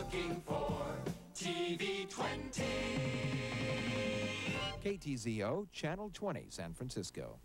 looking for. TV 20. KTZO, Channel 20, San Francisco.